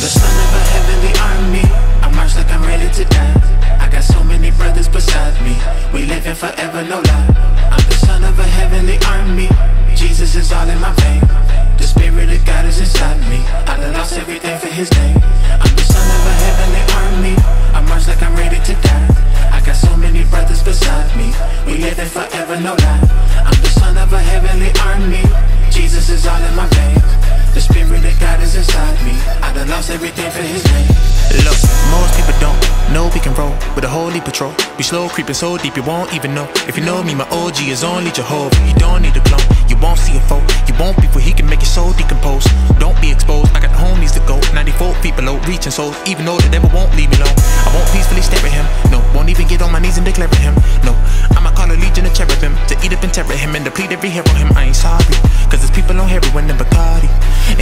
the son of a heavenly army. I march like I'm ready to die. I got so many brothers beside me. We living forever, no lie. I'm the son of a heavenly army. Jesus is all in my vein. The spirit of God is inside me. I done lost everything for His name. I'm the son of a heavenly army. I march like I'm ready to die. I got so many brothers beside me. We living forever, no lie. Look, most people don't know we can roll with a holy patrol. We slow creeping so deep you won't even know. If you know me, my OG is only Jehovah. You don't need a clone, you won't see a foe. You won't be where he can make your soul decompose. Don't be exposed, I got homies to go. 94 feet below, reaching souls. Even though the devil won't leave me alone. I won't peacefully stare at him. No, won't even get on my knees and declare him. No, I'ma call a legion of cherubim to eat up and terror him and deplete every hair on him. I ain't sorry,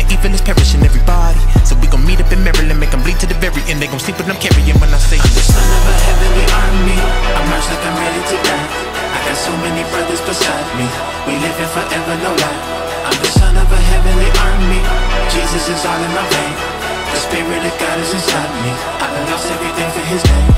Evil is perishing everybody. So we gon' meet up in Maryland, make them bleed to the very end. They gon' sleep with them carrying when I say I'm the son of a heavenly army. I march like I'm ready to die. I got so many brothers beside me. We living forever, no lie. I'm the son of a heavenly army. Jesus is all in my vein. The spirit of God is inside me. I done lost everything for His name.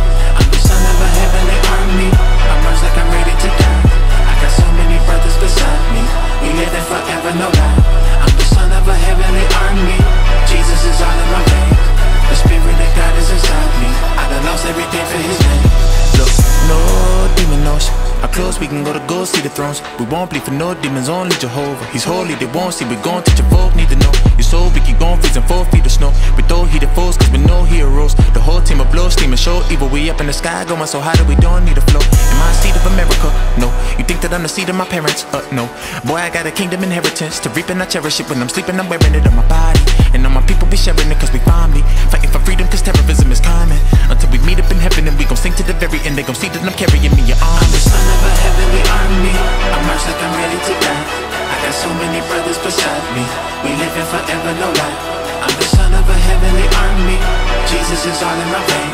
We can go to go see the thrones. We won't bleed for no demons, only Jehovah. He's holy, they won't see. We gon' teach a folk need to know. You're so weak, you gon' freeze four feet of snow. We throw heated foes, cause we know heroes The whole team of blow, steam and show. Evil We up in the sky, going so high that we don't need a flow. Am I a seed of America? No. You think that I'm the seed of my parents? Uh, no. Boy, I got a kingdom inheritance To reap and I cherish it. When I'm sleeping, I'm wearing it on my body. And all my people be sharing it cause we family Fighting for freedom cause terrorism is coming Until we meet up in heaven and we gon' sing to the very end. They gon' see that I'm carrying me beside me. We living forever, no lie. I'm the son of a heavenly army. Jesus is all in my vein.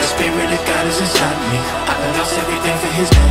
The spirit of God is inside me. I've lost everything for His name.